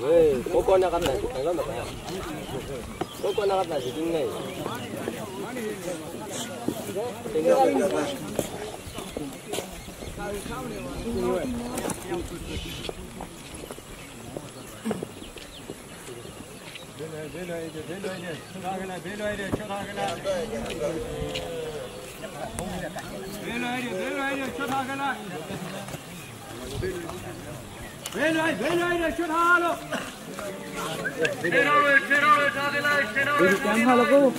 왜 꼬꼬 나갔나 내가 나가요 꼬꼬 나갔나 지금네 Bello aéreo, bello aéreo, chota, bello aéreo. Venay, venayla şunu halo. Kenarı, kenarı, tadilay, kenarı. Bir kem halo ko.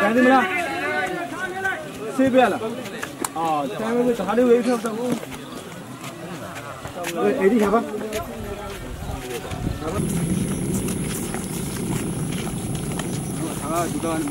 Kendi mila. Sebiyala. Ah, tamam bu tahali veyi şapta ko. Edi şapa. Şapa. Şapa, dudan mı?